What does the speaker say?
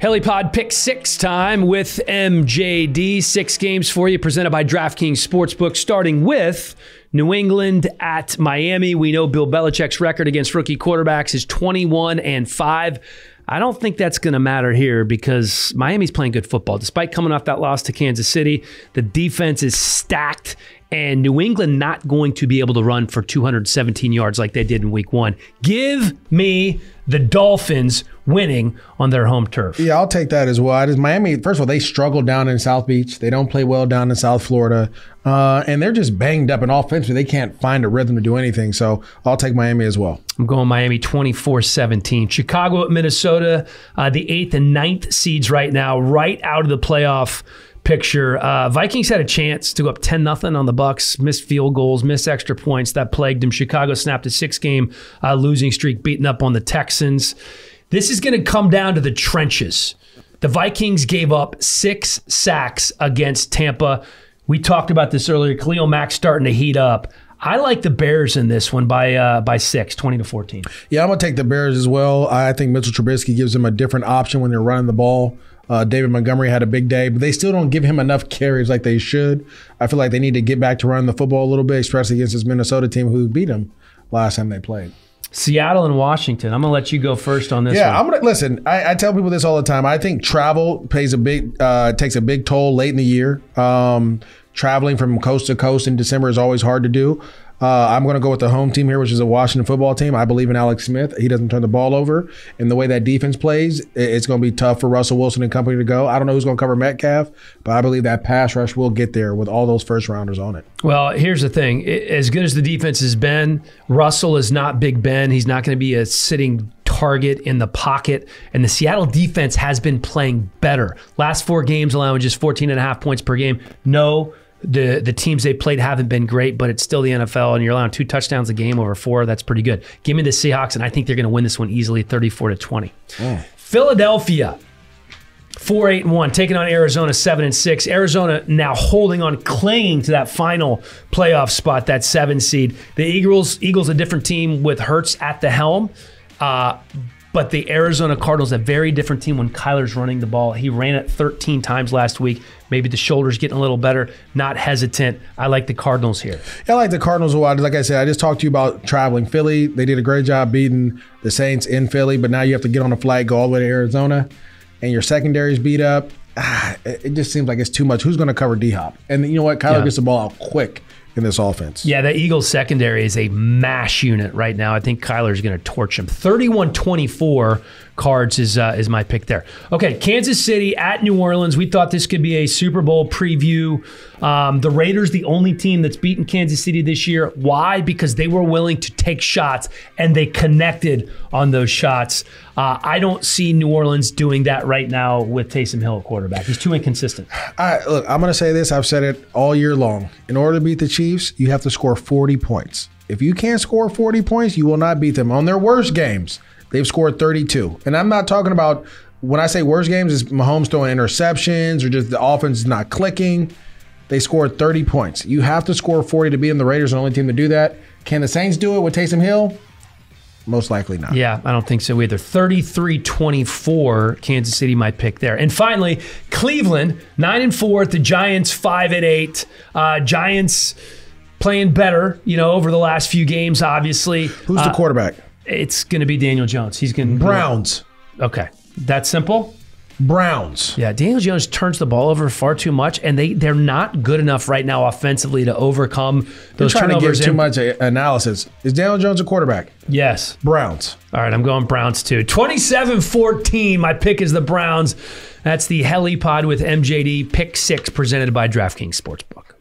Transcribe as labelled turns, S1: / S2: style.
S1: Helliepod pick six time with MJD. Six games for you, presented by DraftKings Sportsbook, starting with New England at Miami. We know Bill Belichick's record against rookie quarterbacks is 21 and 5. I don't think that's going to matter here because Miami's playing good football. Despite coming off that loss to Kansas City, the defense is stacked and New England not going to be able to run for 217 yards like they did in week one. Give me the Dolphins winning on their home turf.
S2: Yeah, I'll take that as well. I just, Miami, first of all, they struggle down in South Beach. They don't play well down in South Florida. Uh, and they're just banged up and offensively. They can't find a rhythm to do anything. So I'll take Miami as well.
S1: I'm going Miami 24 17. Chicago at Minnesota, uh, the eighth and ninth seeds right now, right out of the playoff picture. Uh, Vikings had a chance to go up 10 nothing on the Bucs, missed field goals, missed extra points. That plagued them. Chicago snapped a six game uh, losing streak, beating up on the Texans. This is going to come down to the trenches. The Vikings gave up six sacks against Tampa. We talked about this earlier. Khalil Mack starting to heat up. I like the Bears in this one by uh, by six, 20 to 14.
S2: Yeah, I'm going to take the Bears as well. I think Mitchell Trubisky gives them a different option when they're running the ball. Uh, David Montgomery had a big day, but they still don't give him enough carries like they should. I feel like they need to get back to running the football a little bit, especially against this Minnesota team who beat them last time they played.
S1: Seattle and Washington. I'm gonna let you go first on this.
S2: Yeah,
S1: one.
S2: I'm gonna listen. I, I, tell people this all the time. I think travel pays a big uh, takes a big toll late in the year. Um, traveling from coast to coast in December is always hard to do. Uh, I'm going to go with the home team here, which is a Washington football team. I believe in Alex Smith. He doesn't turn the ball over. And the way that defense plays, it's going to be tough for Russell Wilson and company to go. I don't know who's going to cover Metcalf, but I believe that pass rush will get there with all those first rounders on it.
S1: Well, here's the thing as good as the defense has been, Russell is not Big Ben. He's not going to be a sitting target in the pocket. And the Seattle defense has been playing better. Last four games allowing just 14 and a half points per game. No the the teams they played haven't been great, but it's still the NFL, and you're allowing two touchdowns a game over four. That's pretty good. Give me the Seahawks, and I think they're going to win this one easily, 34 to 20. Mm. Philadelphia. Four eight and one, taking on Arizona seven and six. Arizona now holding on, clinging to that final playoff spot, that seven seed. The Eagles, Eagles, a different team with Hurts at the helm. Uh, but the Arizona Cardinals, a very different team when Kyler's running the ball. He ran it 13 times last week. Maybe the shoulder's getting a little better. Not hesitant. I like the Cardinals here.
S2: Yeah, I like the Cardinals a lot. Like I said, I just talked to you about traveling Philly. They did a great job beating the Saints in Philly, but now you have to get on a flight, go all the way to Arizona, and your secondary's beat up. Ah, it just seems like it's too much. Who's going to cover D Hop? And you know what? Kyler yeah. gets the ball out quick in this offense.
S1: Yeah, the Eagles secondary is a mash unit right now. I think Kyler's going to torch him. 31-24 Cards is uh, is my pick there. Okay, Kansas City at New Orleans. We thought this could be a Super Bowl preview. Um, the Raiders, the only team that's beaten Kansas City this year. Why? Because they were willing to take shots and they connected on those shots. Uh, I don't see New Orleans doing that right now with Taysom Hill quarterback. He's too inconsistent.
S2: I, look, I'm going to say this. I've said it all year long. In order to beat the Chiefs, you have to score 40 points. If you can't score 40 points, you will not beat them on their worst games. They've scored 32. And I'm not talking about when I say worst games, is Mahomes throwing interceptions or just the offense is not clicking. They scored 30 points. You have to score 40 to be in the Raiders, the only team to do that. Can the Saints do it with Taysom Hill? Most likely not.
S1: Yeah, I don't think so either. 33 24, Kansas City might pick there. And finally, Cleveland, 9 and 4, the Giants 5 and 8. Uh, Giants playing better, you know, over the last few games, obviously.
S2: Who's the uh, quarterback?
S1: It's going to be Daniel Jones. He's going
S2: to Browns.
S1: Okay, that simple.
S2: Browns.
S1: Yeah, Daniel Jones turns the ball over far too much, and they they're not good enough right now offensively to overcome those
S2: You're trying
S1: turnovers.
S2: To give too much uh, analysis. Is Daniel Jones a quarterback?
S1: Yes.
S2: Browns.
S1: All right, I'm going Browns too. 27-14. My pick is the Browns. That's the Helliepod with MJD pick six presented by DraftKings Sportsbook.